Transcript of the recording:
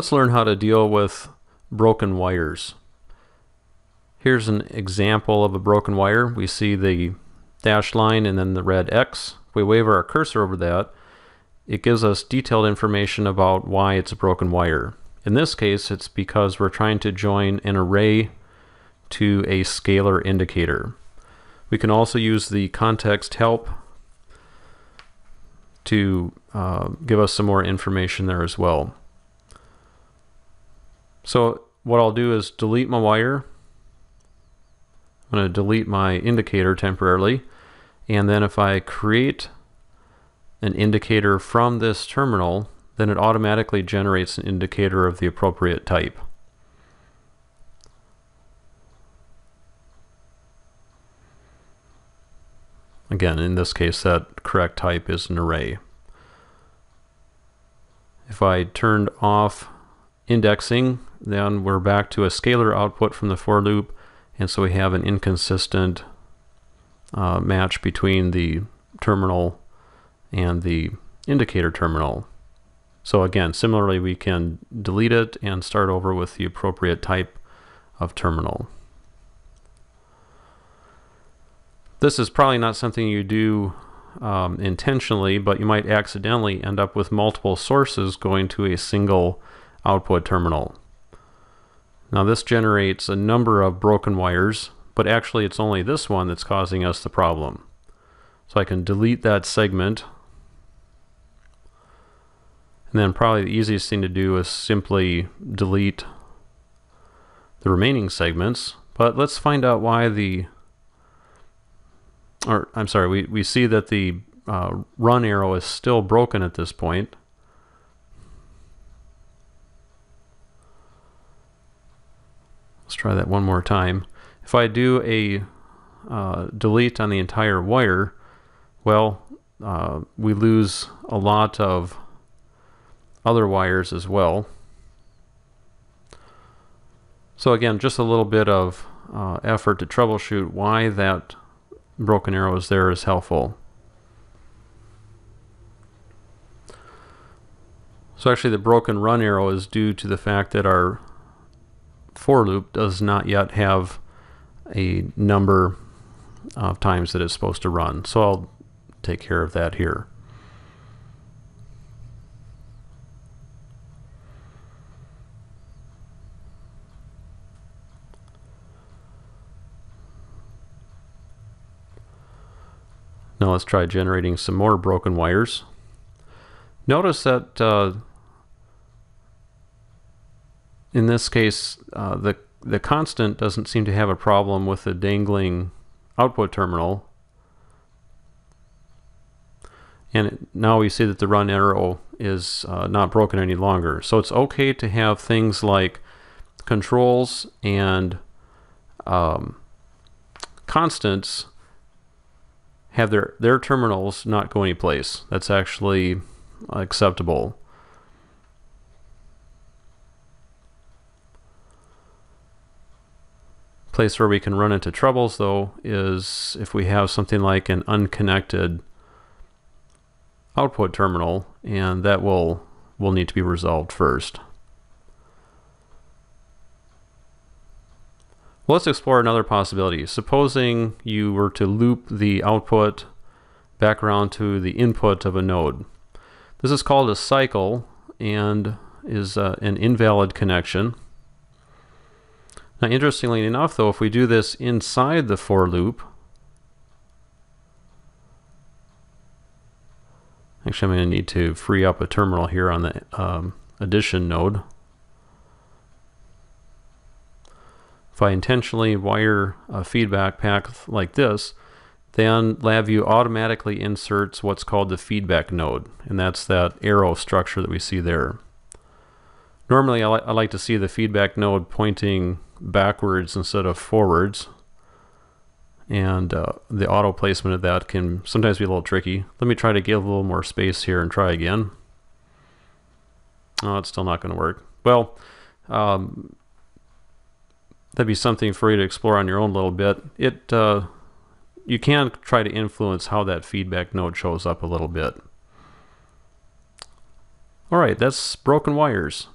Let's learn how to deal with broken wires. Here's an example of a broken wire. We see the dashed line and then the red X. If we wave our cursor over that, it gives us detailed information about why it's a broken wire. In this case, it's because we're trying to join an array to a scalar indicator. We can also use the context help to uh, give us some more information there as well. So what I'll do is delete my wire. I'm going to delete my indicator temporarily. And then if I create an indicator from this terminal, then it automatically generates an indicator of the appropriate type. Again, in this case, that correct type is an array. If I turned off indexing, then we're back to a scalar output from the for loop, and so we have an inconsistent uh, match between the terminal and the indicator terminal. So again, similarly, we can delete it and start over with the appropriate type of terminal. This is probably not something you do um, intentionally, but you might accidentally end up with multiple sources going to a single output terminal. Now this generates a number of broken wires, but actually it's only this one that's causing us the problem. So I can delete that segment. And then probably the easiest thing to do is simply delete the remaining segments. But let's find out why the or I'm sorry, we, we see that the uh, run arrow is still broken at this point. Let's try that one more time. If I do a uh, delete on the entire wire, well, uh, we lose a lot of other wires as well. So again, just a little bit of uh, effort to troubleshoot why that broken arrow is there is helpful. So actually the broken run arrow is due to the fact that our for loop does not yet have a number of times that it's supposed to run. So I'll take care of that here. Now let's try generating some more broken wires. Notice that uh, in this case, uh, the, the constant doesn't seem to have a problem with the dangling output terminal. And now we see that the run arrow is uh, not broken any longer. So it's okay to have things like controls and um, constants have their, their terminals not go anyplace. That's actually acceptable. Place where we can run into troubles though is if we have something like an unconnected output terminal and that will will need to be resolved first. let's explore another possibility. Supposing you were to loop the output back around to the input of a node. This is called a cycle and is uh, an invalid connection. Now interestingly enough though, if we do this inside the for loop, actually I'm going to need to free up a terminal here on the um, addition node. If I intentionally wire a feedback path like this, then LabVIEW automatically inserts what's called the feedback node, and that's that arrow structure that we see there. Normally, I, li I like to see the feedback node pointing backwards instead of forwards, and uh, the auto placement of that can sometimes be a little tricky. Let me try to give a little more space here and try again. Oh, it's still not going to work. Well, um, that'd be something for you to explore on your own a little bit. It uh, you can try to influence how that feedback node shows up a little bit. All right, that's broken wires.